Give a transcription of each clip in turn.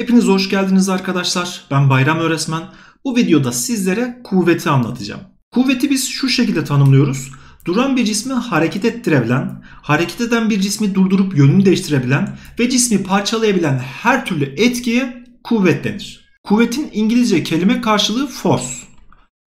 Hepiniz hoş geldiniz arkadaşlar. Ben Bayram Öğretmen. Bu videoda sizlere kuvveti anlatacağım. Kuvveti biz şu şekilde tanımlıyoruz. Duran bir cismi hareket ettirebilen, hareket eden bir cismi durdurup yönünü değiştirebilen ve cismi parçalayabilen her türlü etkiye kuvvet denir. Kuvvetin İngilizce kelime karşılığı force.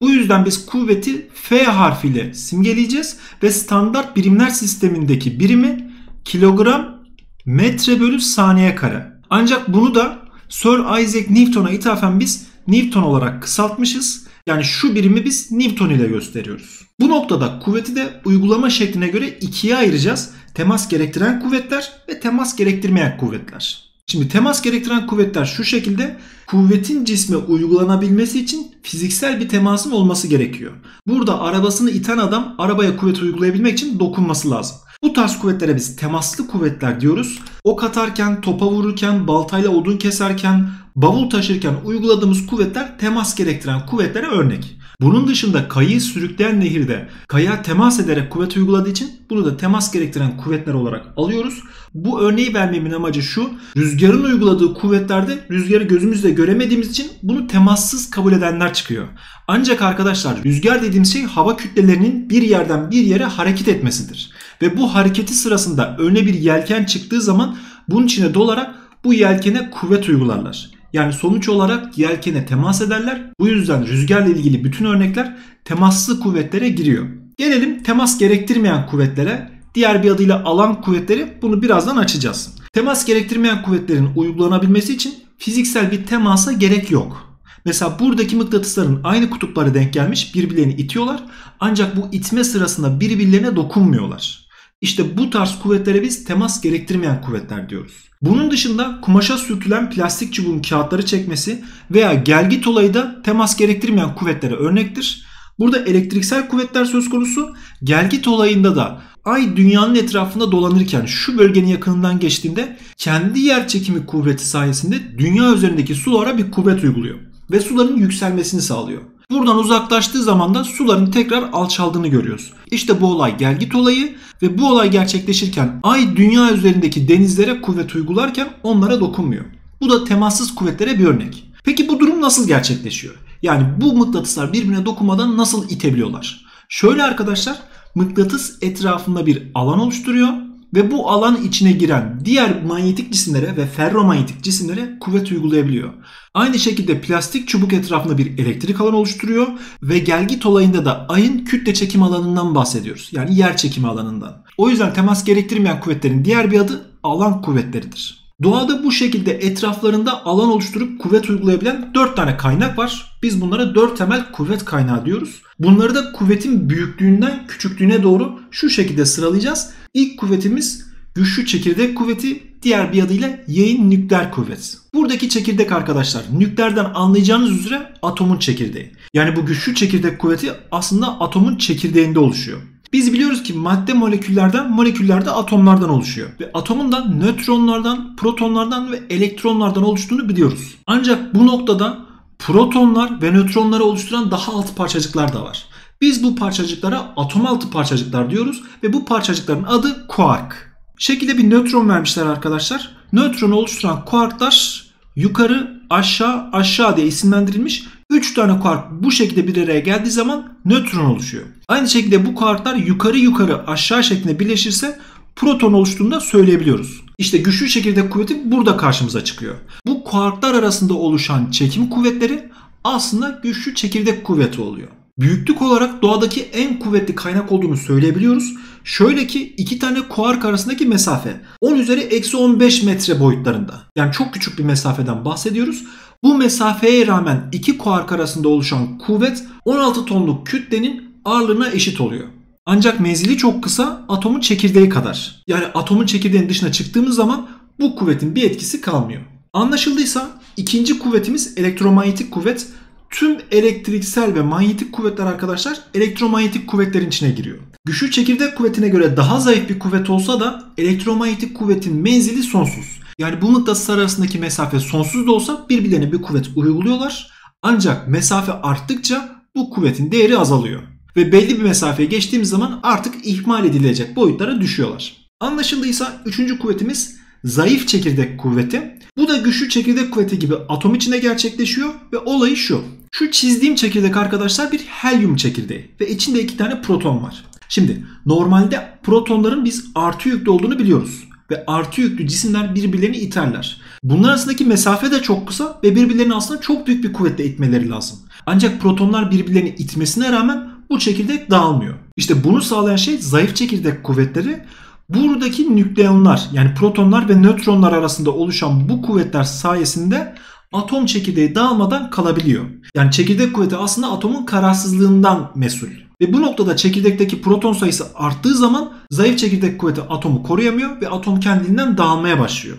Bu yüzden biz kuvveti F harfiyle simgeleyeceğiz ve standart birimler sistemindeki birimi kilogram metre bölü saniye kare. Ancak bunu da Sir Isaac Newton'a ithafen biz Newton olarak kısaltmışız. Yani şu birimi biz Newton ile gösteriyoruz. Bu noktada kuvveti de uygulama şekline göre ikiye ayıracağız. Temas gerektiren kuvvetler ve temas gerektirmeyen kuvvetler. Şimdi temas gerektiren kuvvetler şu şekilde kuvvetin cisme uygulanabilmesi için fiziksel bir temasın olması gerekiyor. Burada arabasını iten adam arabaya kuvvet uygulayabilmek için dokunması lazım. Bu tarz kuvvetlere biz temaslı kuvvetler diyoruz. Ok atarken, topa vururken, baltayla odun keserken, bavul taşırken uyguladığımız kuvvetler temas gerektiren kuvvetlere örnek. Bunun dışında kayıyı sürükleyen nehirde kaya temas ederek kuvvet uyguladığı için bunu da temas gerektiren kuvvetler olarak alıyoruz. Bu örneği vermemin amacı şu. Rüzgarın uyguladığı kuvvetlerde rüzgarı gözümüzle göremediğimiz için bunu temassız kabul edenler çıkıyor. Ancak arkadaşlar rüzgar dediğimiz şey hava kütlelerinin bir yerden bir yere hareket etmesidir. Ve bu hareketi sırasında önüne bir yelken çıktığı zaman bunun içine dolarak bu yelkene kuvvet uygularlar. Yani sonuç olarak yelkene temas ederler. Bu yüzden rüzgarla ilgili bütün örnekler temaslı kuvvetlere giriyor. Gelelim temas gerektirmeyen kuvvetlere. Diğer bir adıyla alan kuvvetleri bunu birazdan açacağız. Temas gerektirmeyen kuvvetlerin uygulanabilmesi için fiziksel bir temasa gerek yok. Mesela buradaki mıknatısların aynı kutupları denk gelmiş birbirlerini itiyorlar ancak bu itme sırasında birbirlerine dokunmuyorlar. İşte bu tarz kuvvetlere biz temas gerektirmeyen kuvvetler diyoruz. Bunun dışında kumaşa sürtülen plastik çubuğun kağıtları çekmesi veya gelgit olayı da temas gerektirmeyen kuvvetlere örnektir. Burada elektriksel kuvvetler söz konusu. Gelgit olayında da ay dünyanın etrafında dolanırken şu bölgenin yakınından geçtiğinde kendi yer çekimi kuvveti sayesinde dünya üzerindeki sulara bir kuvvet uyguluyor ve suların yükselmesini sağlıyor. Buradan uzaklaştığı zaman da suların tekrar alçaldığını görüyoruz. İşte bu olay gelgit olayı ve bu olay gerçekleşirken ay dünya üzerindeki denizlere kuvvet uygularken onlara dokunmuyor. Bu da temassız kuvvetlere bir örnek. Peki bu durum nasıl gerçekleşiyor? Yani bu mıknatıslar birbirine dokunmadan nasıl itebiliyorlar? Şöyle arkadaşlar mıknatıs etrafında bir alan oluşturuyor ve bu alan içine giren diğer manyetik cisimlere ve ferromanyetik cisimlere kuvvet uygulayabiliyor. Aynı şekilde plastik çubuk etrafında bir elektrik alanı oluşturuyor ve gelgit olayında da ayın kütle çekim alanından bahsediyoruz. Yani yer çekimi alanından. O yüzden temas gerektirmeyen kuvvetlerin diğer bir adı alan kuvvetleridir. Doğada bu şekilde etraflarında alan oluşturup kuvvet uygulayabilen 4 tane kaynak var. Biz bunlara 4 temel kuvvet kaynağı diyoruz. Bunları da kuvvetin büyüklüğünden küçüklüğüne doğru şu şekilde sıralayacağız. İlk kuvvetimiz güçlü çekirdek kuvveti, diğer bir adıyla yayın nükleer kuvvet. Buradaki çekirdek arkadaşlar nükleerden anlayacağınız üzere atomun çekirdeği. Yani bu güçlü çekirdek kuvveti aslında atomun çekirdeğinde oluşuyor. Biz biliyoruz ki madde moleküllerden, moleküller de atomlardan oluşuyor. Ve atomun da nötronlardan, protonlardan ve elektronlardan oluştuğunu biliyoruz. Ancak bu noktada protonlar ve nötronları oluşturan daha alt parçacıklar da var. Biz bu parçacıklara atom altı parçacıklar diyoruz ve bu parçacıkların adı kuark. Şekilde bir nötron vermişler arkadaşlar. Nötronu oluşturan kuarklar yukarı, aşağı, aşağı diye isimlendirilmiş 3 tane kuark bu şekilde bir araya geldiği zaman nötron oluşuyor. Aynı şekilde bu kuarklar yukarı yukarı aşağı şeklinde birleşirse proton oluştuğunu söyleyebiliyoruz. İşte güçlü çekirdek kuvveti burada karşımıza çıkıyor. Bu kuarklar arasında oluşan çekim kuvvetleri aslında güçlü çekirdek kuvveti oluyor. Büyüklük olarak doğadaki en kuvvetli kaynak olduğunu söyleyebiliyoruz. Şöyle ki iki tane kuark arasındaki mesafe 10 üzeri eksi 15 metre boyutlarında. Yani çok küçük bir mesafeden bahsediyoruz. Bu mesafeye rağmen iki kuark arasında oluşan kuvvet 16 tonluk kütlenin ağırlığına eşit oluyor. Ancak menzili çok kısa atomun çekirdeği kadar. Yani atomun çekirdeğinin dışına çıktığımız zaman bu kuvvetin bir etkisi kalmıyor. Anlaşıldıysa ikinci kuvvetimiz elektromanyetik kuvvet. Tüm elektriksel ve manyetik kuvvetler arkadaşlar elektromanyetik kuvvetlerin içine giriyor. Güçlü çekirdek kuvvetine göre daha zayıf bir kuvvet olsa da elektromanyetik kuvvetin menzili sonsuz. Yani bu mıknatıslar arasındaki mesafe sonsuz da olsa birbirlerine bir kuvvet uyguluyorlar. Ancak mesafe arttıkça bu kuvvetin değeri azalıyor. Ve belli bir mesafeye geçtiğimiz zaman artık ihmal edilecek boyutlara düşüyorlar. Anlaşıldıysa üçüncü kuvvetimiz zayıf çekirdek kuvveti. Bu da güçlü çekirdek kuvveti gibi atom içinde gerçekleşiyor ve olayı şu. Şu çizdiğim çekirdek arkadaşlar bir helyum çekirdeği ve içinde iki tane proton var. Şimdi normalde protonların biz artı yüklü olduğunu biliyoruz ve artı yüklü cisimler birbirlerini iterler. Bunlar arasındaki mesafe de çok kısa ve birbirlerini aslında çok büyük bir kuvvetle itmeleri lazım. Ancak protonlar birbirlerini itmesine rağmen bu çekirdek dağılmıyor. İşte bunu sağlayan şey zayıf çekirdek kuvvetleri. Buradaki nükleonlar yani protonlar ve nötronlar arasında oluşan bu kuvvetler sayesinde atom çekirdeği dağılmadan kalabiliyor. Yani çekirdek kuvveti aslında atomun kararsızlığından mesul. Ve bu noktada çekirdekteki proton sayısı arttığı zaman zayıf çekirdek kuvveti atomu koruyamıyor ve atom kendiliğinden dağılmaya başlıyor.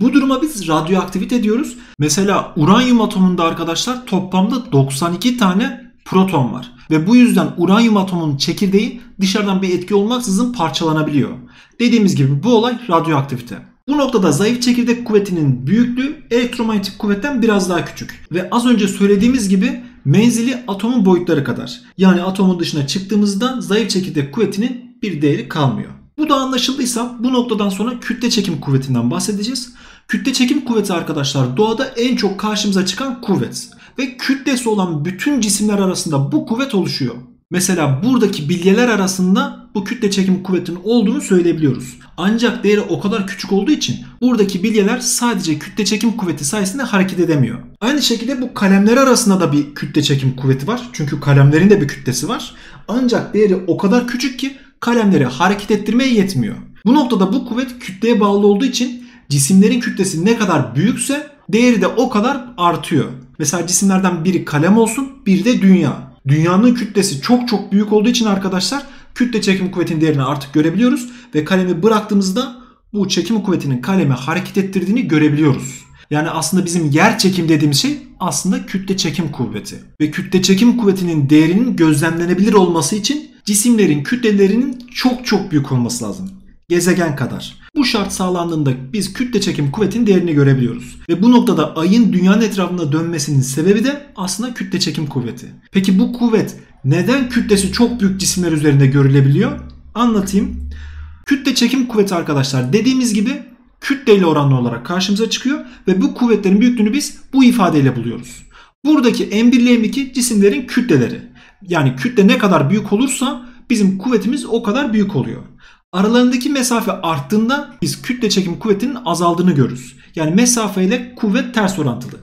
Bu duruma biz radyoaktivite diyoruz. Mesela uranyum atomunda arkadaşlar toplamda 92 tane proton var. Ve bu yüzden uranyum atomunun çekirdeği dışarıdan bir etki olmaksızın parçalanabiliyor. Dediğimiz gibi bu olay radyoaktivite. Bu noktada zayıf çekirdek kuvvetinin büyüklüğü elektromanyetik kuvvetten biraz daha küçük. Ve az önce söylediğimiz gibi menzili atomun boyutları kadar. Yani atomun dışına çıktığımızda zayıf çekirdek kuvvetinin bir değeri kalmıyor. Bu da anlaşıldıysa bu noktadan sonra kütle çekim kuvvetinden bahsedeceğiz. Kütle çekim kuvveti arkadaşlar doğada en çok karşımıza çıkan kuvvet. Ve kütlesi olan bütün cisimler arasında bu kuvvet oluşuyor. Mesela buradaki bilyeler arasında bu kütle çekim kuvvetinin olduğunu söyleyebiliyoruz. Ancak değeri o kadar küçük olduğu için buradaki bilyeler sadece kütle çekim kuvveti sayesinde hareket edemiyor. Aynı şekilde bu kalemler arasında da bir kütle çekim kuvveti var. Çünkü kalemlerin de bir kütlesi var. Ancak değeri o kadar küçük ki kalemleri hareket ettirmeye yetmiyor. Bu noktada bu kuvvet kütleye bağlı olduğu için cisimlerin kütlesi ne kadar büyükse değeri de o kadar artıyor. Mesela cisimlerden biri kalem olsun, biri de dünya. Dünyanın kütlesi çok çok büyük olduğu için arkadaşlar kütle çekim kuvvetinin değerini artık görebiliyoruz ve kalemi bıraktığımızda bu çekim kuvvetinin kalemi hareket ettirdiğini görebiliyoruz. Yani aslında bizim yer çekim dediğimiz şey aslında kütle çekim kuvveti. Ve kütle çekim kuvvetinin değerinin gözlemlenebilir olması için cisimlerin kütlelerinin çok çok büyük olması lazım. Gezegen kadar. Bu şart sağlandığında biz kütle çekim kuvvetinin değerini görebiliyoruz. Ve bu noktada ayın dünyanın etrafında dönmesinin sebebi de aslında kütle çekim kuvveti. Peki bu kuvvet neden kütlesi çok büyük cisimler üzerinde görülebiliyor? Anlatayım. Kütle çekim kuvveti arkadaşlar dediğimiz gibi kütleyle oranlı olarak karşımıza çıkıyor ve bu kuvvetlerin büyüklüğünü biz bu ifadeyle buluyoruz. Buradaki M1 ile M2 cisimlerin kütleleri. Yani kütle ne kadar büyük olursa bizim kuvvetimiz o kadar büyük oluyor. Aralarındaki mesafe arttığında biz kütle çekim kuvvetinin azaldığını görürüz. Yani mesafe ile kuvvet ters orantılı.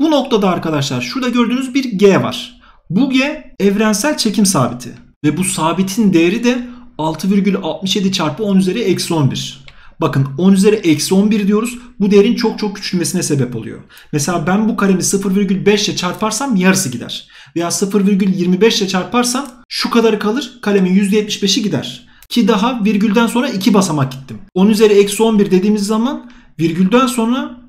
Bu noktada arkadaşlar şurada gördüğünüz bir G var. Bu G evrensel çekim sabiti. Ve bu sabitin değeri de 6,67 çarpı 10 üzeri eksi 11. Bakın 10 üzeri eksi 11 diyoruz. Bu değerin çok çok küçülmesine sebep oluyor. Mesela ben bu kalemi 0,5 ile çarparsam yarısı gider. Veya 0,25 ile çarparsam şu kadarı kalır. Kalemin %75'i gider. Ki daha virgülden sonra 2 basamak gittim. 10 üzeri eksi 11 dediğimiz zaman virgülden sonra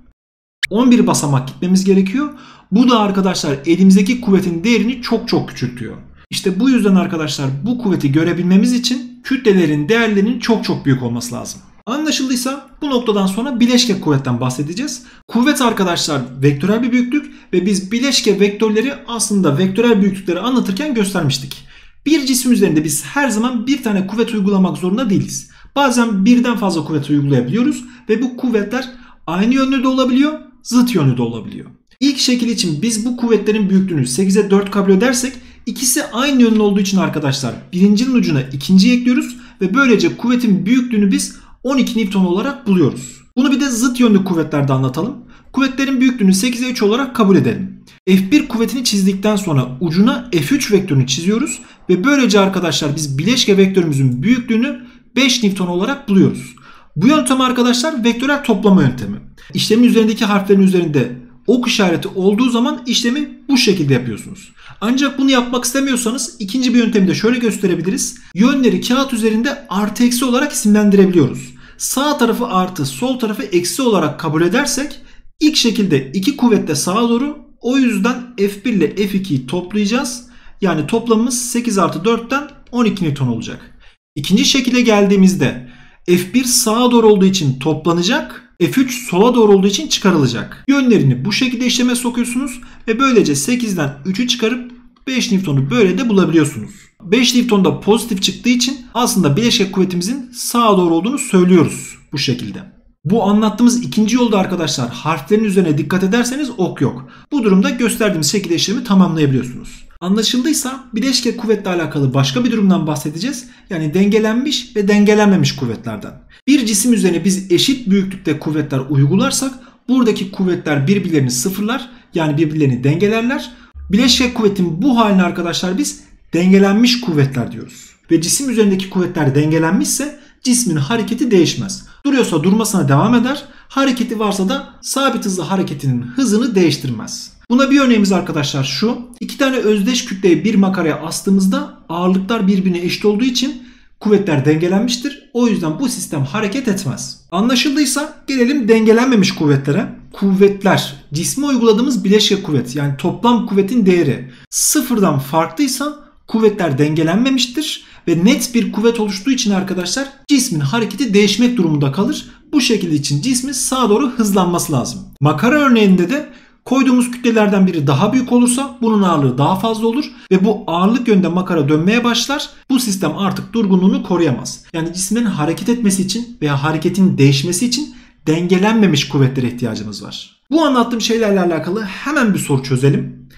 11 basamak gitmemiz gerekiyor. Bu da arkadaşlar elimizdeki kuvvetin değerini çok çok küçültüyor. İşte bu yüzden arkadaşlar bu kuvveti görebilmemiz için kütlelerin değerlerinin çok çok büyük olması lazım. Anlaşıldıysa bu noktadan sonra bileşke kuvvetten bahsedeceğiz. Kuvvet arkadaşlar vektörel bir büyüklük ve biz bileşke vektörleri aslında vektörel büyüklükleri anlatırken göstermiştik. Bir cisim üzerinde biz her zaman bir tane kuvvet uygulamak zorunda değiliz. Bazen birden fazla kuvvet uygulayabiliyoruz ve bu kuvvetler aynı yönlü de olabiliyor, zıt yönlü de olabiliyor. İlk şekil için biz bu kuvvetlerin büyüklüğünü 8'e 4 kabul edersek ikisi aynı yönlü olduğu için arkadaşlar birincinin ucuna ikinci ekliyoruz ve böylece kuvvetin büyüklüğünü biz 12 Newton olarak buluyoruz. Bunu bir de zıt yönlü kuvvetlerde anlatalım. Kuvvetlerin büyüklüğünü 8'e 3 olarak kabul edelim. F1 kuvvetini çizdikten sonra ucuna F3 vektörünü çiziyoruz ve böylece arkadaşlar biz bileşke vektörümüzün büyüklüğünü 5 Newton olarak buluyoruz. Bu yöntem arkadaşlar vektörel toplama yöntemi. İşlemin üzerindeki harflerin üzerinde ok işareti olduğu zaman işlemi bu şekilde yapıyorsunuz. Ancak bunu yapmak istemiyorsanız ikinci bir yöntemi de şöyle gösterebiliriz. Yönleri kağıt üzerinde artı eksi olarak isimlendirebiliyoruz. Sağ tarafı artı sol tarafı eksi olarak kabul edersek ilk şekilde iki kuvvetle sağa doğru o yüzden F1 ile F2'yi toplayacağız. Yani toplamımız 8 artı 4'ten 12 Newton olacak. İkinci şekilde geldiğimizde F1 sağa doğru olduğu için toplanacak. F3 sola doğru olduğu için çıkarılacak. Yönlerini bu şekilde işleme sokuyorsunuz ve böylece 8'den 3'ü çıkarıp 5 Newton'u böyle de bulabiliyorsunuz. 5 Newton da pozitif çıktığı için aslında bileşik kuvvetimizin sağa doğru olduğunu söylüyoruz bu şekilde. Bu anlattığımız ikinci yolda arkadaşlar harflerin üzerine dikkat ederseniz ok yok. Bu durumda gösterdiğimiz şekilde işlemi tamamlayabiliyorsunuz. Anlaşıldıysa bileşke kuvvetle alakalı başka bir durumdan bahsedeceğiz. Yani dengelenmiş ve dengelenmemiş kuvvetlerden. Bir cisim üzerine biz eşit büyüklükte kuvvetler uygularsak buradaki kuvvetler birbirlerini sıfırlar yani birbirlerini dengelerler. Bileşke kuvvetin bu halini arkadaşlar biz dengelenmiş kuvvetler diyoruz. Ve cisim üzerindeki kuvvetler dengelenmişse cismin hareketi değişmez. Duruyorsa durmasına devam eder. Hareketi varsa da sabit hızlı hareketinin hızını değiştirmez. Buna bir örneğimiz arkadaşlar şu. İki tane özdeş kütleyi bir makaraya astığımızda ağırlıklar birbirine eşit olduğu için kuvvetler dengelenmiştir. O yüzden bu sistem hareket etmez. Anlaşıldıysa gelelim dengelenmemiş kuvvetlere. Kuvvetler cisme uyguladığımız bileşke kuvvet yani toplam kuvvetin değeri sıfırdan farklıysa kuvvetler dengelenmemiştir ve net bir kuvvet oluştuğu için arkadaşlar cismin hareketi değişmek durumunda kalır. Bu şekilde için cismin sağa doğru hızlanması lazım. Makara örneğinde de Koyduğumuz kütlelerden biri daha büyük olursa bunun ağırlığı daha fazla olur ve bu ağırlık yönde makara dönmeye başlar. Bu sistem artık durgunluğunu koruyamaz. Yani cismin hareket etmesi için veya hareketin değişmesi için dengelenmemiş kuvvetlere ihtiyacımız var. Bu anlattığım şeylerle alakalı hemen bir soru çözelim.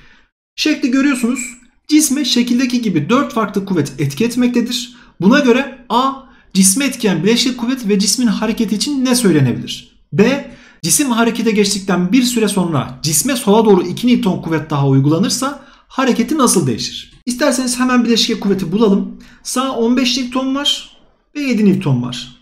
Şekli görüyorsunuz. Cisme şekildeki gibi 4 farklı kuvvet etki etmektedir. Buna göre A. Cisme etkiyen bileşik kuvvet ve cismin hareketi için ne söylenebilir? B. Cisim harekete geçtikten bir süre sonra cisme sola doğru 2 Newton kuvvet daha uygulanırsa hareketi nasıl değişir? İsterseniz hemen bileşik kuvveti bulalım. Sağ 15 Newton var ve 7 Newton var.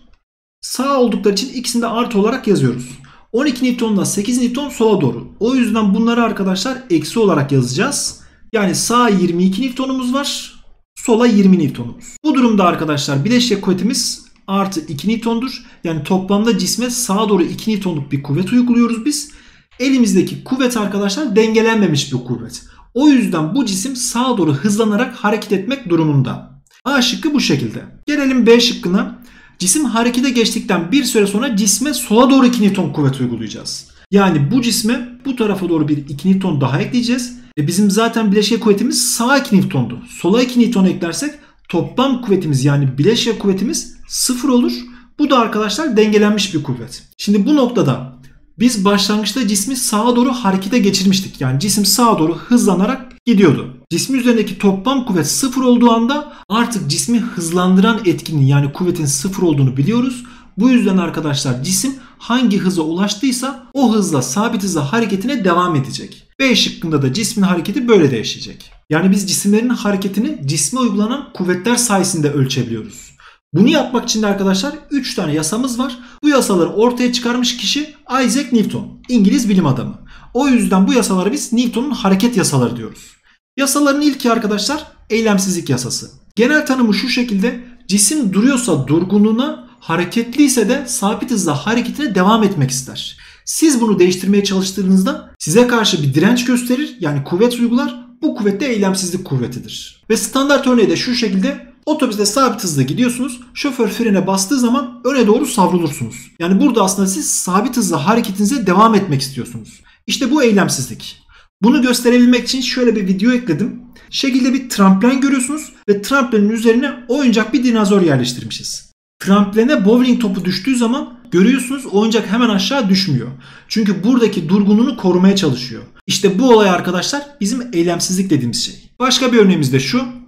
Sağ oldukları için ikisini de artı olarak yazıyoruz. 12 Newton'la 8 Newton sola doğru. O yüzden bunları arkadaşlar eksi olarak yazacağız. Yani sağ 22 Newton'umuz var. Sola 20 Newton'umuz. Bu durumda arkadaşlar bileşik kuvvetimiz artı 2 Newton'dur. Yani toplamda cisme sağa doğru 2 Newton'luk bir kuvvet uyguluyoruz biz. Elimizdeki kuvvet arkadaşlar dengelenmemiş bir kuvvet. O yüzden bu cisim sağa doğru hızlanarak hareket etmek durumunda. A şıkkı bu şekilde. Gelelim B şıkkına. Cisim harekete geçtikten bir süre sonra cisme sola doğru 2 Newton kuvvet uygulayacağız. Yani bu cisme bu tarafa doğru bir 2 Newton daha ekleyeceğiz. E bizim zaten bileşik kuvvetimiz sağ 2 Newton'du. Sola 2 Newton eklersek toplam kuvvetimiz yani bileşik kuvvetimiz sıfır olur. Bu da arkadaşlar dengelenmiş bir kuvvet. Şimdi bu noktada biz başlangıçta cismi sağa doğru harekete geçirmiştik. Yani cisim sağa doğru hızlanarak gidiyordu. Cismin üzerindeki toplam kuvvet sıfır olduğu anda artık cismi hızlandıran etkinin yani kuvvetin sıfır olduğunu biliyoruz. Bu yüzden arkadaşlar cisim hangi hıza ulaştıysa o hızla sabit hızla hareketine devam edecek. B şıkkında da cismin hareketi böyle değişecek. Yani biz cisimlerin hareketini cisme uygulanan kuvvetler sayesinde ölçebiliyoruz. Bunu yapmak için de arkadaşlar 3 tane yasamız var. Bu yasaları ortaya çıkarmış kişi Isaac Newton. İngiliz bilim adamı. O yüzden bu yasaları biz Newton'un hareket yasaları diyoruz. Yasaların ilki arkadaşlar eylemsizlik yasası. Genel tanımı şu şekilde cisim duruyorsa durgunluğuna, hareketliyse de sabit hızla hareketine devam etmek ister. Siz bunu değiştirmeye çalıştığınızda size karşı bir direnç gösterir yani kuvvet uygular. Bu kuvvet de eylemsizlik kuvvetidir. Ve standart örneği de şu şekilde Otobüste sabit hızla gidiyorsunuz. Şoför frene bastığı zaman öne doğru savrulursunuz. Yani burada aslında siz sabit hızla hareketinize devam etmek istiyorsunuz. İşte bu eylemsizlik. Bunu gösterebilmek için şöyle bir video ekledim. Şekilde bir tramplen görüyorsunuz ve tramplinin üzerine oyuncak bir dinozor yerleştirmişiz. Tramplene bowling topu düştüğü zaman görüyorsunuz oyuncak hemen aşağı düşmüyor. Çünkü buradaki durgunluğunu korumaya çalışıyor. İşte bu olay arkadaşlar bizim eylemsizlik dediğimiz şey. Başka bir örneğimiz de şu.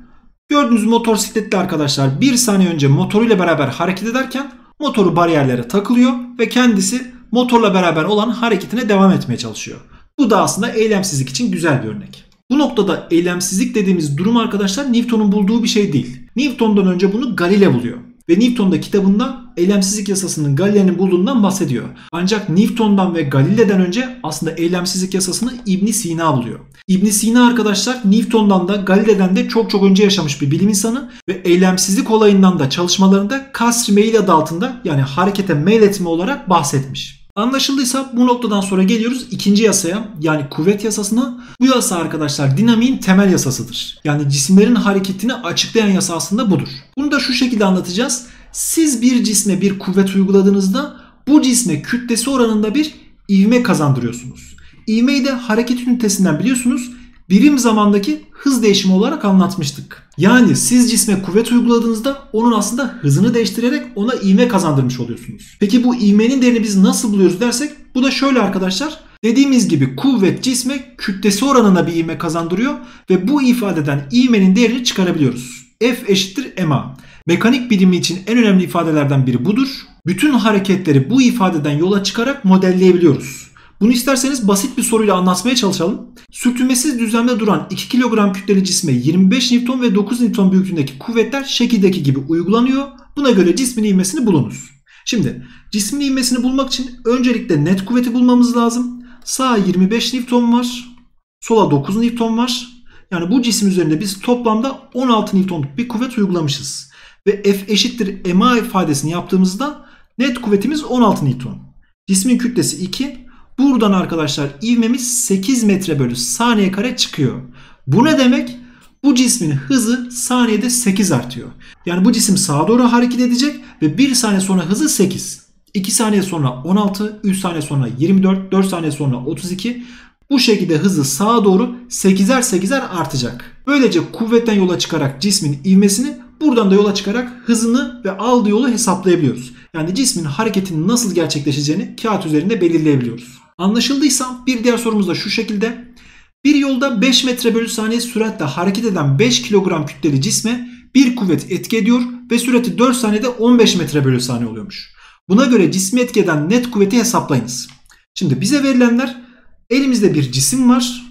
Gördüğünüz motosikletli arkadaşlar bir saniye önce motoruyla beraber hareket ederken motoru bariyerlere takılıyor ve kendisi motorla beraber olan hareketine devam etmeye çalışıyor. Bu da aslında eylemsizlik için güzel bir örnek. Bu noktada eylemsizlik dediğimiz durum arkadaşlar Newton'un bulduğu bir şey değil. Newton'dan önce bunu Galile buluyor. Ve Newton da kitabında eylemsizlik yasasının Galile'nin bulduğundan bahsediyor. Ancak Newton'dan ve Galile'den önce aslında eylemsizlik yasasını İbn Sina buluyor. İbn Sina arkadaşlar Newton'dan da Galile'den de çok çok önce yaşamış bir bilim insanı ve eylemsizlik olayından da çalışmalarında kasr meyil adı altında yani harekete meyletme olarak bahsetmiş. Anlaşıldıysa bu noktadan sonra geliyoruz ikinci yasaya yani kuvvet yasasına. Bu yasa arkadaşlar dinamiğin temel yasasıdır. Yani cisimlerin hareketini açıklayan yasa aslında budur. Bunu da şu şekilde anlatacağız. Siz bir cisme bir kuvvet uyguladığınızda bu cisme kütlesi oranında bir ivme kazandırıyorsunuz. İvmeyi de hareket ünitesinden biliyorsunuz birim zamandaki hız değişimi olarak anlatmıştık. Yani siz cisme kuvvet uyguladığınızda onun aslında hızını değiştirerek ona ivme kazandırmış oluyorsunuz. Peki bu ivmenin değerini biz nasıl buluyoruz dersek bu da şöyle arkadaşlar. Dediğimiz gibi kuvvet cisme kütlesi oranına bir ivme kazandırıyor ve bu ifadeden ivmenin değerini çıkarabiliyoruz. F eşittir ma. Mekanik bilimi için en önemli ifadelerden biri budur. Bütün hareketleri bu ifadeden yola çıkarak modelleyebiliyoruz. Bunu isterseniz basit bir soruyla anlatmaya çalışalım. Sürtünmesiz düzlemde duran 2 kilogram kütleli cisme 25 Newton ve 9 Newton büyüklüğündeki kuvvetler şekildeki gibi uygulanıyor. Buna göre cismin ivmesini bulunuz. Şimdi cismin ivmesini bulmak için öncelikle net kuvveti bulmamız lazım. Sağa 25 Newton var. Sola 9 Newton var. Yani bu cisim üzerinde biz toplamda 16 Newtonluk bir kuvvet uygulamışız. Ve F eşittir ma ifadesini yaptığımızda net kuvvetimiz 16 Newton. Cismin kütlesi 2. Buradan arkadaşlar ivmemiz 8 metre bölü saniye kare çıkıyor. Bu ne demek? Bu cismin hızı saniyede 8 artıyor. Yani bu cisim sağa doğru hareket edecek ve 1 saniye sonra hızı 8. 2 saniye sonra 16, 3 saniye sonra 24, 4 saniye sonra 32. Bu şekilde hızı sağa doğru 8'er 8'er artacak. Böylece kuvvetten yola çıkarak cismin ivmesini buradan da yola çıkarak hızını ve aldığı yolu hesaplayabiliyoruz. Yani cismin hareketinin nasıl gerçekleşeceğini kağıt üzerinde belirleyebiliyoruz. Anlaşıldıysa bir diğer sorumuz da şu şekilde. Bir yolda 5 metre bölü saniye süratle hareket eden 5 kilogram kütleli cisme bir kuvvet etki ediyor ve sürati 4 saniyede 15 metre bölü saniye oluyormuş. Buna göre cismi etki eden net kuvveti hesaplayınız. Şimdi bize verilenler elimizde bir cisim var.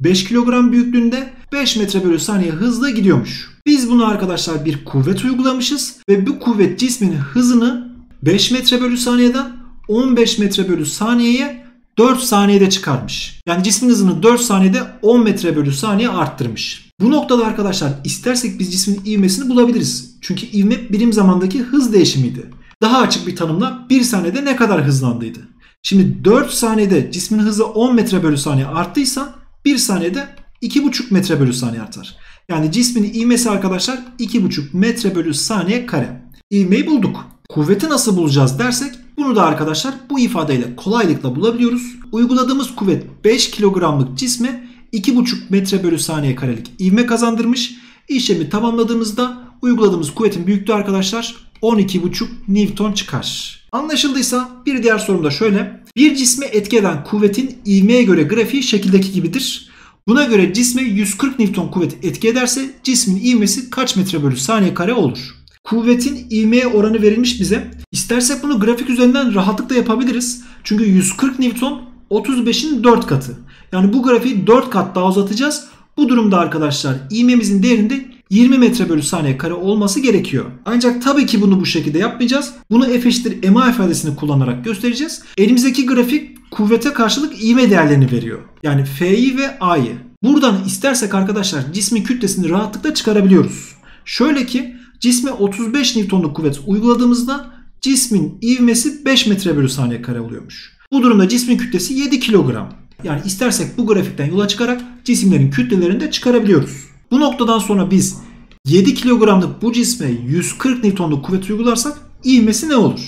5 kilogram büyüklüğünde 5 metre bölü saniye hızla gidiyormuş. Biz bunu arkadaşlar bir kuvvet uygulamışız ve bu kuvvet cismin hızını 5 metre bölü saniyeden 15 metre bölü saniyeye 4 saniyede çıkarmış. Yani cismin hızını 4 saniyede 10 metre bölü saniye arttırmış. Bu noktada arkadaşlar istersek biz cismin ivmesini bulabiliriz. Çünkü ivme birim zamandaki hız değişimiydi. Daha açık bir tanımla 1 saniyede ne kadar hızlandıydı? Şimdi 4 saniyede cismin hızı 10 metre bölü saniye arttıysa 1 saniyede 2,5 metre bölü saniye artar. Yani cismin ivmesi arkadaşlar 2,5 metre bölü saniye kare. İvmeyi bulduk. Kuvveti nasıl bulacağız dersek bunu da arkadaşlar bu ifadeyle kolaylıkla bulabiliyoruz. Uyguladığımız kuvvet 5 kilogramlık cisme 2,5 metre bölü saniye karelik ivme kazandırmış. İşlemi tamamladığımızda uyguladığımız kuvvetin büyüklüğü arkadaşlar 12,5 Newton çıkar. Anlaşıldıysa bir diğer sorum da şöyle. Bir cisme etki eden kuvvetin ivmeye göre grafiği şekildeki gibidir. Buna göre cisme 140 Newton kuvvet etki ederse cismin ivmesi kaç metre bölü saniye kare olur? Kuvvetin ivmeye oranı verilmiş bize. İstersek bunu grafik üzerinden rahatlıkla yapabiliriz. Çünkü 140 Newton 35'in 4 katı. Yani bu grafiği 4 kat daha uzatacağız. Bu durumda arkadaşlar ivmemizin değerinde 20 metre bölü saniye kare olması gerekiyor. Ancak tabii ki bunu bu şekilde yapmayacağız. Bunu F eşittir ma ifadesini kullanarak göstereceğiz. Elimizdeki grafik kuvvete karşılık ivme değerlerini veriyor. Yani F'yi ve A'yı. Buradan istersek arkadaşlar cismin kütlesini rahatlıkla çıkarabiliyoruz. Şöyle ki cisme 35 Newton'luk kuvvet uyguladığımızda cismin ivmesi 5 metre bölü saniye kare oluyormuş. Bu durumda cismin kütlesi 7 kilogram. Yani istersek bu grafikten yola çıkarak cisimlerin kütlelerini de çıkarabiliyoruz. Bu noktadan sonra biz 7 kilogramlık bu cisme 140 Newton'luk kuvvet uygularsak ivmesi ne olur?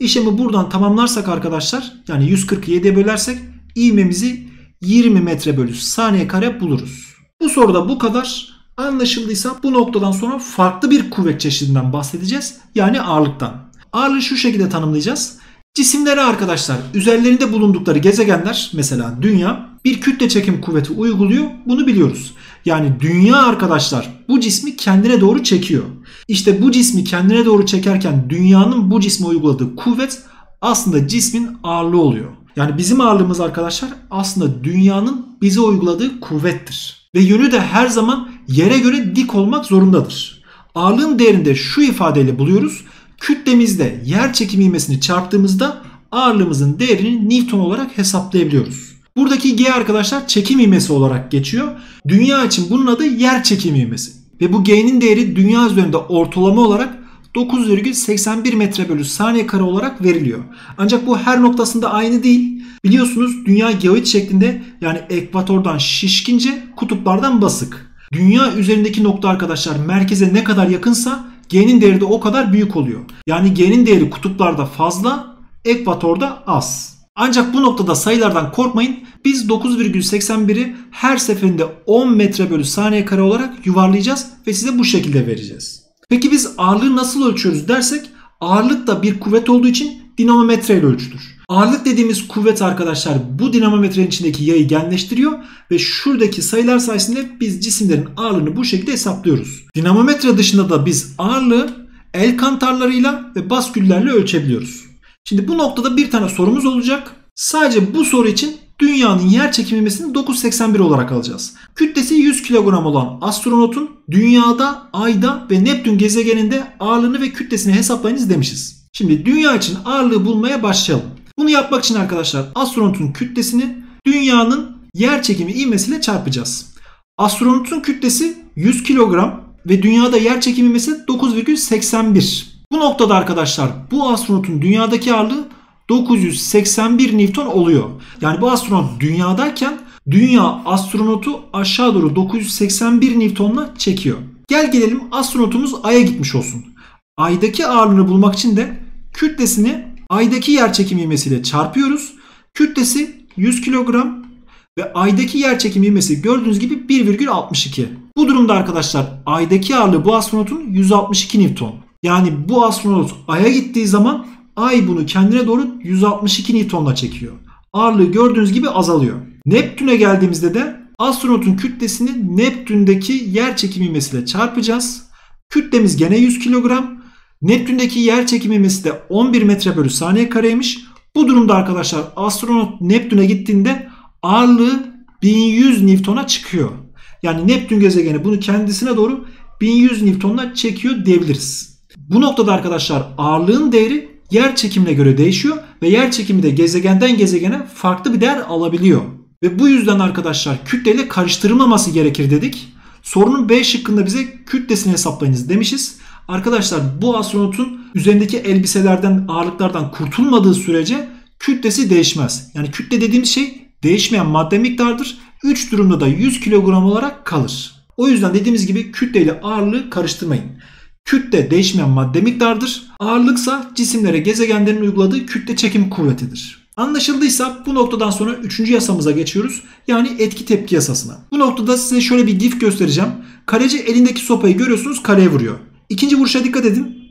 İşlemi buradan tamamlarsak arkadaşlar yani 140'ı 7'ye bölersek ivmemizi 20 metre bölü saniye kare buluruz. Bu soruda bu kadar. Anlaşıldıysa bu noktadan sonra farklı bir kuvvet çeşidinden bahsedeceğiz. Yani ağırlıktan. Ağırlığı şu şekilde tanımlayacağız. Cisimlere arkadaşlar üzerlerinde bulundukları gezegenler mesela dünya bir kütle çekim kuvveti uyguluyor. Bunu biliyoruz. Yani dünya arkadaşlar bu cismi kendine doğru çekiyor. İşte bu cismi kendine doğru çekerken dünyanın bu cisme uyguladığı kuvvet aslında cismin ağırlığı oluyor. Yani bizim ağırlığımız arkadaşlar aslında dünyanın bize uyguladığı kuvvettir. Ve yönü de her zaman yere göre dik olmak zorundadır. Ağırlığın değerinde şu ifadeyle buluyoruz. Kütlemizde yer çekimi ivmesini çarptığımızda ağırlığımızın değerini Newton olarak hesaplayabiliyoruz. Buradaki G arkadaşlar çekim ivmesi olarak geçiyor. Dünya için bunun adı yer çekim ivmesi. Ve bu G'nin değeri dünya üzerinde ortalama olarak 9,81 metre bölü saniye kare olarak veriliyor. Ancak bu her noktasında aynı değil. Biliyorsunuz dünya geoid şeklinde yani ekvatordan şişkince kutuplardan basık. Dünya üzerindeki nokta arkadaşlar merkeze ne kadar yakınsa G'nin değeri de o kadar büyük oluyor. Yani G'nin değeri kutuplarda fazla, ekvatorda az. Ancak bu noktada sayılardan korkmayın. Biz 9,81'i her seferinde 10 metre bölü saniye kare olarak yuvarlayacağız ve size bu şekilde vereceğiz. Peki biz ağırlığı nasıl ölçüyoruz dersek ağırlık da bir kuvvet olduğu için dinamometre ile ölçülür. Ağırlık dediğimiz kuvvet arkadaşlar bu dinamometrenin içindeki yayı genleştiriyor ve şuradaki sayılar sayesinde biz cisimlerin ağırlığını bu şekilde hesaplıyoruz. Dinamometre dışında da biz ağırlığı el kantarlarıyla ve basküllerle ölçebiliyoruz. Şimdi bu noktada bir tane sorumuz olacak. Sadece bu soru için dünyanın yer çekimi ivmesini 981 olarak alacağız. Kütlesi 100 kilogram olan astronotun dünyada, ayda ve Neptün gezegeninde ağırlığını ve kütlesini hesaplayınız demişiz. Şimdi dünya için ağırlığı bulmaya başlayalım. Bunu yapmak için arkadaşlar astronotun kütlesini dünyanın yer çekimi ivmesiyle çarpacağız. Astronotun kütlesi 100 kilogram ve dünyada yer çekimi ivmesi 9,81. Bu noktada arkadaşlar bu astronotun dünyadaki ağırlığı 981 Newton oluyor. Yani bu astronot dünyadayken dünya astronotu aşağı doğru 981 Newton'la çekiyor. Gel gelelim astronotumuz Ay'a gitmiş olsun. Ay'daki ağırlığını bulmak için de kütlesini Ay'daki yerçekim ivmesiyle çarpıyoruz. Kütlesi 100 kilogram ve Ay'daki yerçekim ivmesi gördüğünüz gibi 1,62. Bu durumda arkadaşlar Ay'daki ağırlığı bu astronotun 162 Newton. Yani bu astronot Ay'a gittiği zaman Ay bunu kendine doğru 162 Newton'la çekiyor. Ağırlığı gördüğünüz gibi azalıyor. Neptün'e geldiğimizde de astronotun kütlesini Neptün'deki yer çekimi ivmesiyle çarpacağız. Kütlemiz gene 100 kilogram. Neptün'deki yer çekimi ivmesi de 11 metre bölü saniye kareymiş. Bu durumda arkadaşlar astronot Neptün'e gittiğinde ağırlığı 1100 Newton'a çıkıyor. Yani Neptün gezegeni bunu kendisine doğru 1100 Newton'la çekiyor diyebiliriz. Bu noktada arkadaşlar ağırlığın değeri yer çekimine göre değişiyor ve yer çekimi de gezegenden gezegene farklı bir değer alabiliyor. Ve bu yüzden arkadaşlar kütleyle karıştırılmaması gerekir dedik. Sorunun B şıkkında bize kütlesini hesaplayınız demişiz. Arkadaşlar bu astronotun üzerindeki elbiselerden ağırlıklardan kurtulmadığı sürece kütlesi değişmez. Yani kütle dediğimiz şey değişmeyen madde miktarıdır. 3 durumda da 100 kilogram olarak kalır. O yüzden dediğimiz gibi kütle ile ağırlığı karıştırmayın. Kütle değişmeyen madde miktardır. Ağırlıksa cisimlere gezegenlerin uyguladığı kütle çekim kuvvetidir. Anlaşıldıysa bu noktadan sonra 3. yasamıza geçiyoruz. Yani etki tepki yasasına. Bu noktada size şöyle bir gif göstereceğim. Kaleci elindeki sopayı görüyorsunuz kaleye vuruyor. İkinci vuruşa dikkat edin.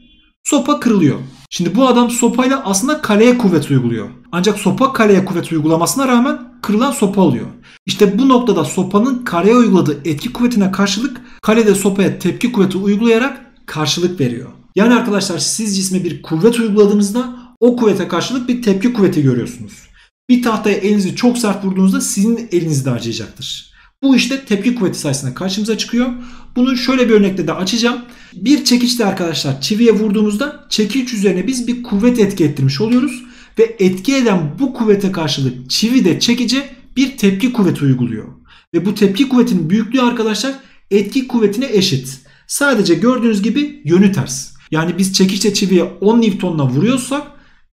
Sopa kırılıyor. Şimdi bu adam sopayla aslında kaleye kuvvet uyguluyor. Ancak sopa kaleye kuvvet uygulamasına rağmen kırılan sopa oluyor. İşte bu noktada sopanın kaleye uyguladığı etki kuvvetine karşılık kalede sopaya tepki kuvveti uygulayarak karşılık veriyor. Yani arkadaşlar siz cisme bir kuvvet uyguladığınızda o kuvvete karşılık bir tepki kuvveti görüyorsunuz. Bir tahtaya elinizi çok sert vurduğunuzda sizin eliniz de acıyacaktır. Bu işte tepki kuvveti sayesinde karşımıza çıkıyor. Bunu şöyle bir örnekle de açacağım. Bir çekiçte arkadaşlar çiviye vurduğumuzda çekiç üzerine biz bir kuvvet etki ettirmiş oluyoruz. Ve etki eden bu kuvvete karşılık çivi de çekice bir tepki kuvveti uyguluyor. Ve bu tepki kuvvetinin büyüklüğü arkadaşlar etki kuvvetine eşit. Sadece gördüğünüz gibi yönü ters. Yani biz çekiçle çiviye 10 Newton'la vuruyorsak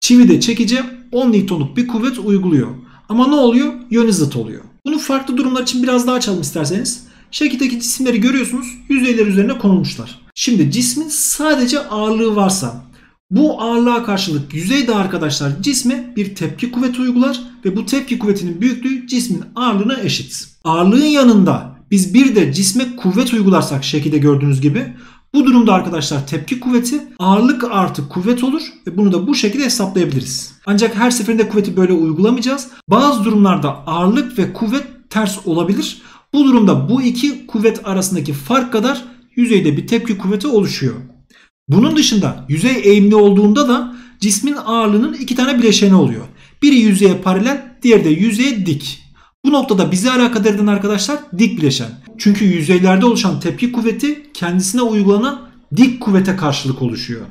çivi de çekice 10 Newton'luk bir kuvvet uyguluyor. Ama ne oluyor? Yönü zıt oluyor. Bunu farklı durumlar için biraz daha açalım isterseniz. Şekildeki cisimleri görüyorsunuz. Yüzeyler üzerine konulmuşlar. Şimdi cismin sadece ağırlığı varsa bu ağırlığa karşılık yüzeyde arkadaşlar cisme bir tepki kuvveti uygular ve bu tepki kuvvetinin büyüklüğü cismin ağırlığına eşit. Ağırlığın yanında biz bir de cisme kuvvet uygularsak şekilde gördüğünüz gibi bu durumda arkadaşlar tepki kuvveti ağırlık artı kuvvet olur ve bunu da bu şekilde hesaplayabiliriz. Ancak her seferinde kuvveti böyle uygulamayacağız. Bazı durumlarda ağırlık ve kuvvet ters olabilir. Bu durumda bu iki kuvvet arasındaki fark kadar yüzeyde bir tepki kuvveti oluşuyor. Bunun dışında yüzey eğimli olduğunda da cismin ağırlığının iki tane bileşeni oluyor. Biri yüzeye paralel, diğeri de yüzeye dik. Bu noktada bizi alakadar eden arkadaşlar dik bileşen. Çünkü yüzeylerde oluşan tepki kuvveti kendisine uygulanan dik kuvvete karşılık oluşuyor.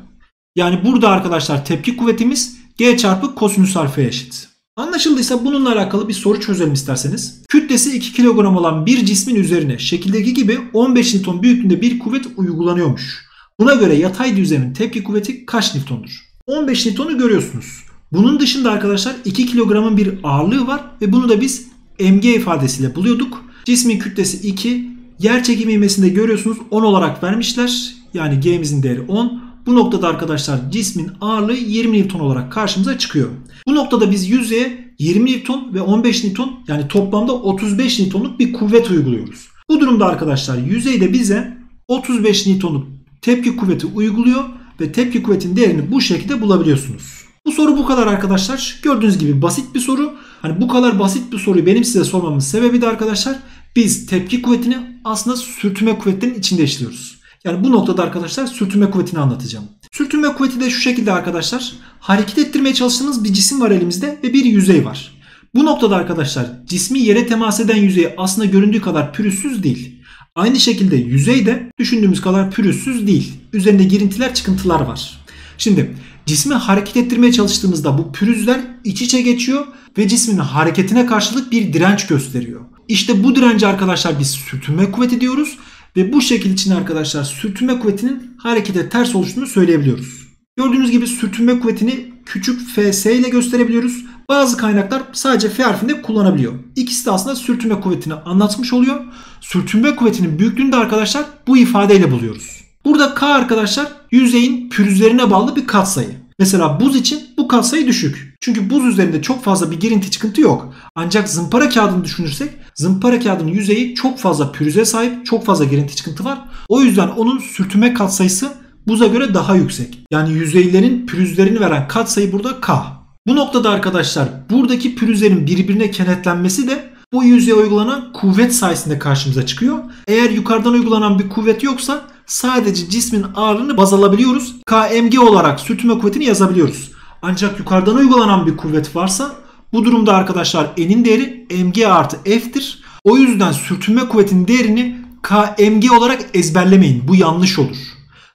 Yani burada arkadaşlar tepki kuvvetimiz G çarpı kosinüs alfaya eşit. Anlaşıldıysa bununla alakalı bir soru çözelim isterseniz. Kütlesi 2 kilogram olan bir cismin üzerine şekildeki gibi 15 Newton büyüklüğünde bir kuvvet uygulanıyormuş. Buna göre yatay düzlemin tepki kuvveti kaç Newton'dur? 15 Newton'u görüyorsunuz. Bunun dışında arkadaşlar 2 kilogramın bir ağırlığı var ve bunu da biz mg ifadesiyle buluyorduk. Cismin kütlesi 2. Yer çekimi ivmesinde görüyorsunuz 10 olarak vermişler. Yani g'mizin değeri 10. Bu noktada arkadaşlar cismin ağırlığı 20 Newton olarak karşımıza çıkıyor. Bu noktada biz yüzeye 20 Newton ve 15 Newton yani toplamda 35 Newton'luk bir kuvvet uyguluyoruz. Bu durumda arkadaşlar yüzeyde bize 35 Newton'luk tepki kuvveti uyguluyor ve tepki kuvvetin değerini bu şekilde bulabiliyorsunuz. Bu soru bu kadar arkadaşlar. Gördüğünüz gibi basit bir soru. Hani bu kadar basit bir soruyu benim size sormamın sebebi de arkadaşlar biz tepki kuvvetini aslında sürtünme kuvvetinin içinde işliyoruz. Yani bu noktada arkadaşlar sürtünme kuvvetini anlatacağım. Sürtünme kuvveti de şu şekilde arkadaşlar. Hareket ettirmeye çalıştığımız bir cisim var elimizde ve bir yüzey var. Bu noktada arkadaşlar cismi yere temas eden yüzey aslında göründüğü kadar pürüzsüz değil. Aynı şekilde yüzey de düşündüğümüz kadar pürüzsüz değil. Üzerinde girintiler çıkıntılar var. Şimdi cismi hareket ettirmeye çalıştığımızda bu pürüzler iç içe geçiyor ve cismin hareketine karşılık bir direnç gösteriyor. İşte bu direnci arkadaşlar biz sürtünme kuvveti diyoruz ve bu şekil için arkadaşlar sürtünme kuvvetinin harekete ters oluştuğunu söyleyebiliyoruz. Gördüğünüz gibi sürtünme kuvvetini küçük fs ile gösterebiliyoruz. Bazı kaynaklar sadece f harfinde kullanabiliyor. İkisi de aslında sürtünme kuvvetini anlatmış oluyor. Sürtünme kuvvetinin büyüklüğünü de arkadaşlar bu ifadeyle buluyoruz. Burada K arkadaşlar yüzeyin pürüzlerine bağlı bir katsayı. Mesela buz için bu katsayı düşük. Çünkü buz üzerinde çok fazla bir girinti çıkıntı yok. Ancak zımpara kağıdını düşünürsek zımpara kağıdının yüzeyi çok fazla pürüze sahip, çok fazla girinti çıkıntı var. O yüzden onun sürtünme katsayısı buza göre daha yüksek. Yani yüzeylerin pürüzlerini veren katsayı burada K. Bu noktada arkadaşlar buradaki pürüzlerin birbirine kenetlenmesi de bu yüzeye uygulanan kuvvet sayesinde karşımıza çıkıyor. Eğer yukarıdan uygulanan bir kuvvet yoksa sadece cismin ağırlığını baz alabiliyoruz. KMG olarak sürtünme kuvvetini yazabiliyoruz. Ancak yukarıdan uygulanan bir kuvvet varsa bu durumda arkadaşlar N'in değeri mg artı F'tir. O yüzden sürtünme kuvvetinin değerini KMG olarak ezberlemeyin. Bu yanlış olur.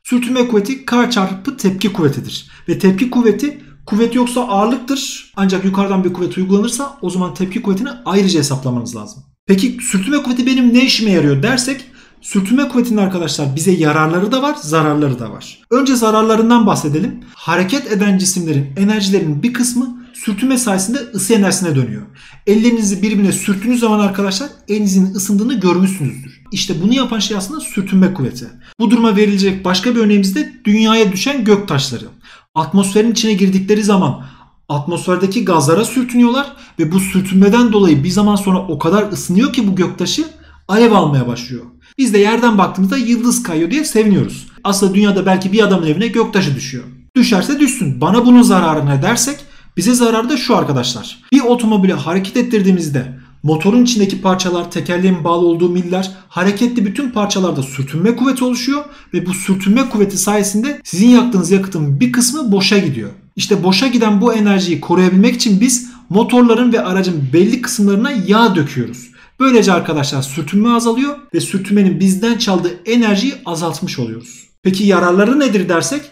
Sürtünme kuvveti K çarpı tepki kuvvetidir. Ve tepki kuvveti kuvvet yoksa ağırlıktır. Ancak yukarıdan bir kuvvet uygulanırsa o zaman tepki kuvvetini ayrıca hesaplamanız lazım. Peki sürtünme kuvveti benim ne işime yarıyor dersek Sürtünme kuvvetinin arkadaşlar bize yararları da var, zararları da var. Önce zararlarından bahsedelim. Hareket eden cisimlerin enerjilerinin bir kısmı sürtünme sayesinde ısı enerjisine dönüyor. Ellerinizi birbirine sürttüğünüz zaman arkadaşlar elinizin ısındığını görmüşsünüzdür. İşte bunu yapan şey aslında sürtünme kuvveti. Bu duruma verilecek başka bir örneğimiz de dünyaya düşen gök taşları. Atmosferin içine girdikleri zaman atmosferdeki gazlara sürtünüyorlar ve bu sürtünmeden dolayı bir zaman sonra o kadar ısınıyor ki bu göktaşı alev almaya başlıyor. Biz de yerden baktığımızda yıldız kayıyor diye seviniyoruz. Aslında dünyada belki bir adamın evine göktaşı düşüyor. Düşerse düşsün. Bana bunun zararı ne dersek bize zararı da şu arkadaşlar. Bir otomobili hareket ettirdiğimizde motorun içindeki parçalar, tekerleğin bağlı olduğu miller, hareketli bütün parçalarda sürtünme kuvveti oluşuyor ve bu sürtünme kuvveti sayesinde sizin yaktığınız yakıtın bir kısmı boşa gidiyor. İşte boşa giden bu enerjiyi koruyabilmek için biz motorların ve aracın belli kısımlarına yağ döküyoruz. Böylece arkadaşlar sürtünme azalıyor ve sürtünmenin bizden çaldığı enerjiyi azaltmış oluyoruz. Peki yararları nedir dersek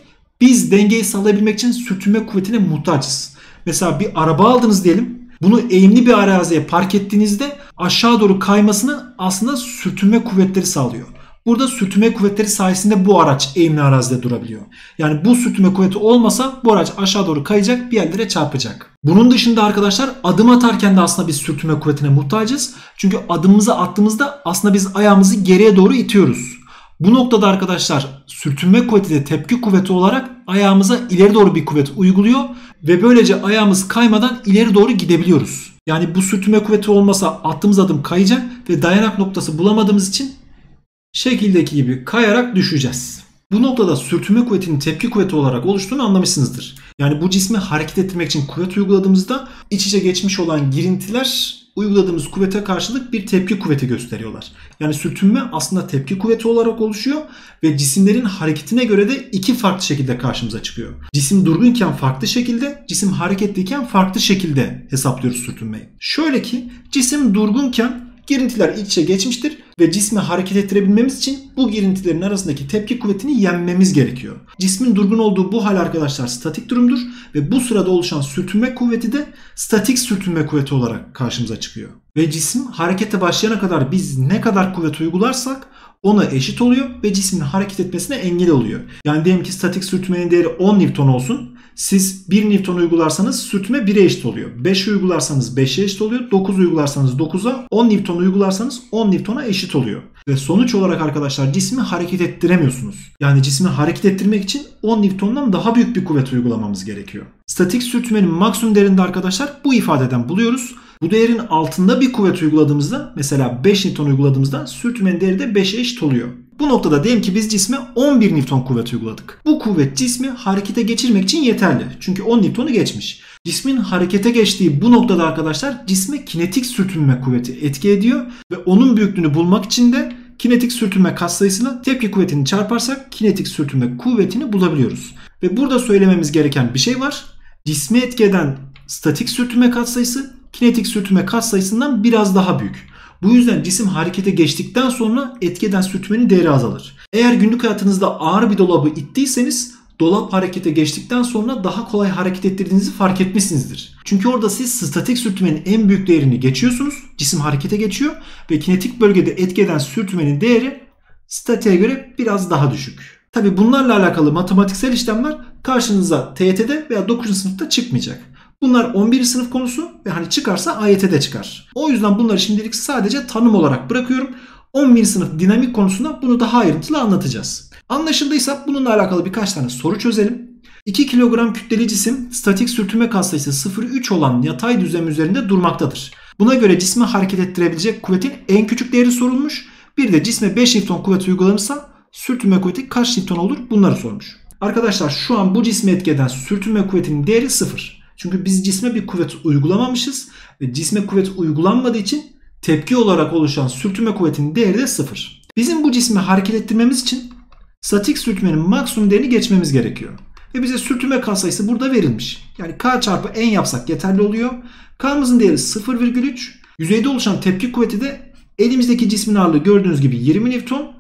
biz dengeyi sağlayabilmek için sürtünme kuvvetine muhtaçız. Mesela bir araba aldınız diyelim. Bunu eğimli bir araziye park ettiğinizde aşağı doğru kaymasını aslında sürtünme kuvvetleri sağlıyor. Burada sürtünme kuvvetleri sayesinde bu araç eğimli arazide durabiliyor. Yani bu sürtünme kuvveti olmasa bu araç aşağı doğru kayacak bir yerlere çarpacak. Bunun dışında arkadaşlar adım atarken de aslında biz sürtünme kuvvetine muhtacız. Çünkü adımımızı attığımızda aslında biz ayağımızı geriye doğru itiyoruz. Bu noktada arkadaşlar sürtünme kuvveti de tepki kuvveti olarak ayağımıza ileri doğru bir kuvvet uyguluyor ve böylece ayağımız kaymadan ileri doğru gidebiliyoruz. Yani bu sürtünme kuvveti olmasa attığımız adım kayacak ve dayanak noktası bulamadığımız için şekildeki gibi kayarak düşeceğiz. Bu noktada sürtünme kuvvetinin tepki kuvveti olarak oluştuğunu anlamışsınızdır. Yani bu cismi hareket ettirmek için kuvvet uyguladığımızda iç içe geçmiş olan girintiler uyguladığımız kuvvete karşılık bir tepki kuvveti gösteriyorlar. Yani sürtünme aslında tepki kuvveti olarak oluşuyor ve cisimlerin hareketine göre de iki farklı şekilde karşımıza çıkıyor. Cisim durgunken farklı şekilde, cisim hareketliyken farklı şekilde hesaplıyoruz sürtünmeyi. Şöyle ki cisim durgunken Girintiler iç içe geçmiştir ve cismi hareket ettirebilmemiz için bu girintilerin arasındaki tepki kuvvetini yenmemiz gerekiyor. Cismin durgun olduğu bu hal arkadaşlar statik durumdur ve bu sırada oluşan sürtünme kuvveti de statik sürtünme kuvveti olarak karşımıza çıkıyor. Ve cisim harekete başlayana kadar biz ne kadar kuvvet uygularsak ona eşit oluyor ve cismin hareket etmesine engel oluyor. Yani diyelim ki statik sürtünmenin değeri 10 Newton olsun. Siz 1 Newton uygularsanız sürtünme 1'e eşit oluyor. 5 uygularsanız 5'e eşit oluyor. 9 uygularsanız 9'a 10 Newton uygularsanız 10 Newton'a eşit oluyor. Ve sonuç olarak arkadaşlar cismi hareket ettiremiyorsunuz. Yani cismi hareket ettirmek için 10 Newton'dan daha büyük bir kuvvet uygulamamız gerekiyor. Statik sürtünmenin maksimum değerinde arkadaşlar bu ifadeden buluyoruz. Bu değerin altında bir kuvvet uyguladığımızda mesela 5 Newton uyguladığımızda sürtünmenin değeri de 5'e eşit oluyor. Bu noktada diyelim ki biz cisme 11 Newton kuvvet uyguladık. Bu kuvvet cismi harekete geçirmek için yeterli. Çünkü 10 Newton'u geçmiş. Cismin harekete geçtiği bu noktada arkadaşlar cisme kinetik sürtünme kuvveti etki ediyor ve onun büyüklüğünü bulmak için de kinetik sürtünme katsayısıyla tepki kuvvetini çarparsak kinetik sürtünme kuvvetini bulabiliyoruz. Ve burada söylememiz gereken bir şey var. Cisme etki eden statik sürtünme katsayısı kinetik sürtünme katsayısından biraz daha büyük. Bu yüzden cisim harekete geçtikten sonra etki eden sürtünmenin değeri azalır. Eğer günlük hayatınızda ağır bir dolabı ittiyseniz dolap harekete geçtikten sonra daha kolay hareket ettirdiğinizi fark etmişsinizdir. Çünkü orada siz statik sürtünmenin en büyük değerini geçiyorsunuz. Cisim harekete geçiyor ve kinetik bölgede etki eden sürtünmenin değeri statiğe göre biraz daha düşük. Tabi bunlarla alakalı matematiksel işlemler karşınıza TYT'de veya 9. sınıfta çıkmayacak. Bunlar 11. sınıf konusu ve hani çıkarsa AYT'de çıkar. O yüzden bunları şimdilik sadece tanım olarak bırakıyorum. 11. sınıf dinamik konusunda bunu daha ayrıntılı anlatacağız. Anlaşıldıysa bununla alakalı birkaç tane soru çözelim. 2 kilogram kütleli cisim statik sürtünme katsayısı 0,3 olan yatay düzlem üzerinde durmaktadır. Buna göre cisme hareket ettirebilecek kuvvetin en küçük değeri sorulmuş. Bir de cisme 5 Newton kuvvet uygulanırsa sürtünme kuvveti kaç Newton olur bunları sormuş. Arkadaşlar şu an bu cisme etki eden sürtünme kuvvetinin değeri 0. Çünkü biz cisme bir kuvvet uygulamamışız ve cisme kuvvet uygulanmadığı için tepki olarak oluşan sürtünme kuvvetinin değeri de 0. Bizim bu cismi hareket ettirmemiz için statik sürtünmenin maksimum değerini geçmemiz gerekiyor. Ve bize sürtünme katsayısı burada verilmiş. Yani K çarpı N yapsak yeterli oluyor. K'mızın değeri 0,3. Yüzeyde oluşan tepki kuvveti de elimizdeki cismin ağırlığı gördüğünüz gibi 20 Newton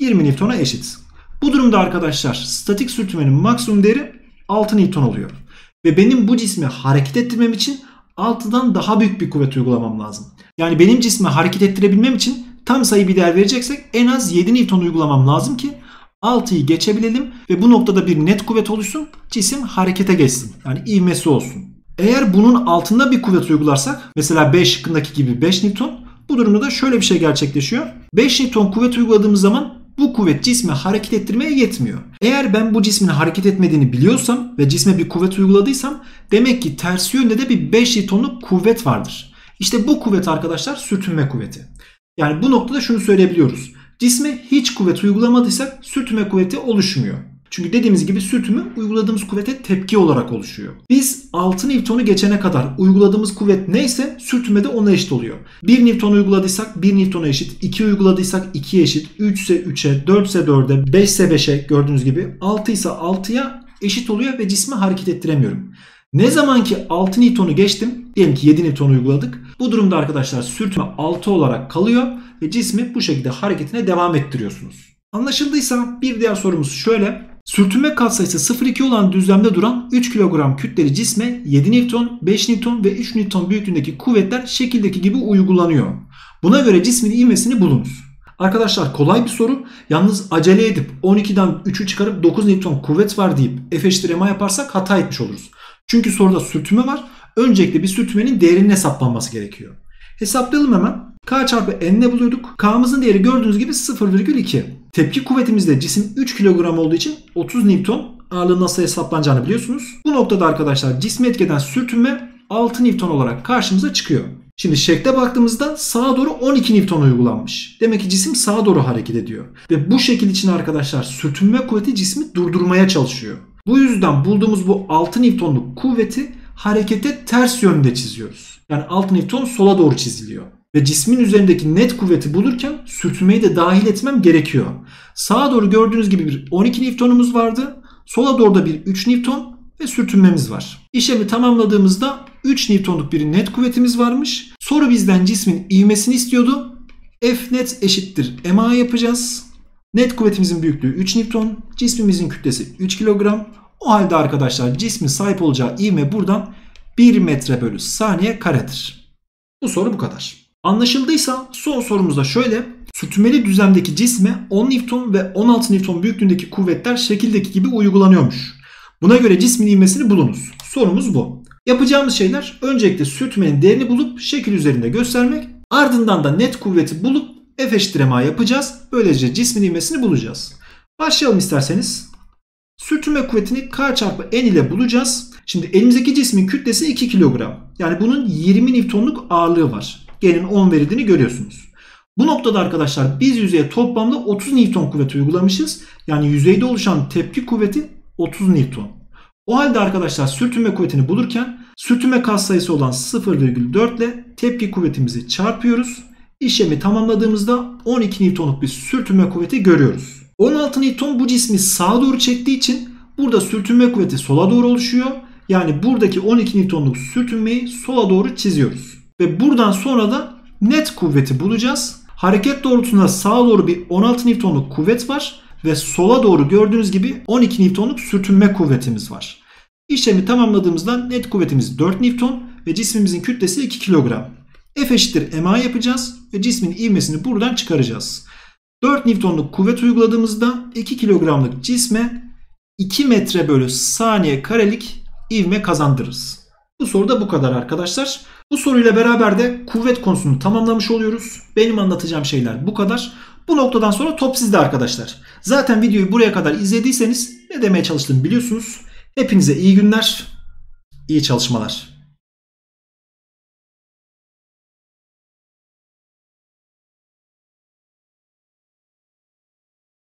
20 Newton'a eşit. Bu durumda arkadaşlar statik sürtünmenin maksimum değeri 6 Newton oluyor. Ve benim bu cismi hareket ettirmem için 6'dan daha büyük bir kuvvet uygulamam lazım. Yani benim cismi hareket ettirebilmem için tam sayı bir değer vereceksek en az 7 Newton uygulamam lazım ki 6'yı geçebilelim ve bu noktada bir net kuvvet oluşsun. Cisim harekete geçsin. Yani ivmesi olsun. Eğer bunun altında bir kuvvet uygularsak mesela 5 şıkkındaki gibi 5 Newton bu durumda da şöyle bir şey gerçekleşiyor. 5 Newton kuvvet uyguladığımız zaman bu kuvvet cismi hareket ettirmeye yetmiyor. Eğer ben bu cismin hareket etmediğini biliyorsam ve cisme bir kuvvet uyguladıysam demek ki ters yönde de bir 5 Newton'luk kuvvet vardır. İşte bu kuvvet arkadaşlar sürtünme kuvveti. Yani bu noktada şunu söyleyebiliyoruz. Cisme hiç kuvvet uygulamadıysak sürtünme kuvveti oluşmuyor. Çünkü dediğimiz gibi sürtünme uyguladığımız kuvvete tepki olarak oluşuyor. Biz 6 Newton'u geçene kadar uyguladığımız kuvvet neyse sürtünme de ona eşit oluyor. 1 Newton uyguladıysak 1 Newton'a eşit, 2 uyguladıysak 2'ye eşit, 3 ise 3'e, 4 ise 4'e, 5 ise 5'e gördüğünüz gibi 6 ise 6'ya eşit oluyor ve cismi hareket ettiremiyorum. Ne zaman ki 6 Newton'u geçtim, diyelim ki 7 Newton uyguladık. Bu durumda arkadaşlar sürtünme 6 olarak kalıyor ve cismi bu şekilde hareketine devam ettiriyorsunuz. Anlaşıldıysa bir diğer sorumuz şöyle. Sürtünme katsayısı 0,2 olan düzlemde duran 3 kilogram kütleli cisme 7 Newton, 5 Newton ve 3 Newton büyüklüğündeki kuvvetler şekildeki gibi uygulanıyor. Buna göre cismin ivmesini bulunuz. Arkadaşlar kolay bir soru. Yalnız acele edip 12'den 3'ü çıkarıp 9 Newton kuvvet var deyip F eşittir MA yaparsak hata etmiş oluruz. Çünkü soruda sürtünme var. Öncelikle bir sürtünmenin değerinin hesaplanması gerekiyor. Hesaplayalım hemen. K çarpı N ne buluyorduk? K'mızın değeri gördüğünüz gibi 0,2. Tepki kuvvetimizde cisim 3 kilogram olduğu için 30 Newton ağırlığı nasıl hesaplanacağını biliyorsunuz. Bu noktada arkadaşlar cismi etkeden sürtünme 6 Newton olarak karşımıza çıkıyor. Şimdi şekle baktığımızda sağa doğru 12 Newton uygulanmış. Demek ki cisim sağa doğru hareket ediyor. Ve bu şekil için arkadaşlar sürtünme kuvveti cismi durdurmaya çalışıyor. Bu yüzden bulduğumuz bu 6 Newton'luk kuvveti harekete ters yönde çiziyoruz. Yani 6 Newton sola doğru çiziliyor. Ve cismin üzerindeki net kuvveti bulurken sürtünmeyi de dahil etmem gerekiyor. Sağa doğru gördüğünüz gibi bir 12 Newton'umuz vardı. Sola doğru da bir 3 Newton ve sürtünmemiz var. İşlemi tamamladığımızda 3 Newton'luk bir net kuvvetimiz varmış. Soru bizden cismin ivmesini istiyordu. F net eşittir ma yapacağız. Net kuvvetimizin büyüklüğü 3 Newton. Cismimizin kütlesi 3 kilogram. O halde arkadaşlar cismin sahip olacağı ivme buradan 1 metre bölü saniye karedir. Bu soru bu kadar. Anlaşıldıysa son sorumuzda şöyle. Sürtünmeli düzlemdeki cisme 10 Newton ve 16 Newton büyüklüğündeki kuvvetler şekildeki gibi uygulanıyormuş. Buna göre cismin ivmesini bulunuz. Sorumuz bu. Yapacağımız şeyler öncelikle sürtünmenin değerini bulup şekil üzerinde göstermek. Ardından da net kuvveti bulup F eşittir ma yapacağız. Böylece cismin ivmesini bulacağız. Başlayalım isterseniz. Sürtünme kuvvetini K çarpı N ile bulacağız. Şimdi elimizdeki cismin kütlesi 2 kilogram. Yani bunun 20 Newton'luk ağırlığı var. G'nin 10 verildiğini görüyorsunuz. Bu noktada arkadaşlar biz yüzeye toplamda 30 Newton kuvveti uygulamışız. Yani yüzeyde oluşan tepki kuvveti 30 Newton. O halde arkadaşlar sürtünme kuvvetini bulurken sürtünme katsayısı olan 0,4 ile tepki kuvvetimizi çarpıyoruz. İşlemi tamamladığımızda 12 Newton'luk bir sürtünme kuvveti görüyoruz. 16 Newton bu cismi sağa doğru çektiği için burada sürtünme kuvveti sola doğru oluşuyor. Yani buradaki 12 Newton'luk sürtünmeyi sola doğru çiziyoruz. Ve buradan sonra da net kuvveti bulacağız. Hareket doğrultusunda sağa doğru bir 16 Newton'luk kuvvet var ve sola doğru gördüğünüz gibi 12 Newton'luk sürtünme kuvvetimiz var. İşlemi tamamladığımızda net kuvvetimiz 4 Newton ve cismimizin kütlesi 2 kilogram. F eşittir ma yapacağız ve cismin ivmesini buradan çıkaracağız. 4 Newton'luk kuvvet uyguladığımızda 2 kilogramlık cisme 2 metre bölü saniye karelik ivme kazandırırız. Bu soru da bu kadar arkadaşlar. Bu soruyla beraber de kuvvet konusunu tamamlamış oluyoruz. Benim anlatacağım şeyler bu kadar. Bu noktadan sonra top sizde arkadaşlar. Zaten videoyu buraya kadar izlediyseniz ne demeye çalıştığımı biliyorsunuz. Hepinize iyi günler, iyi çalışmalar.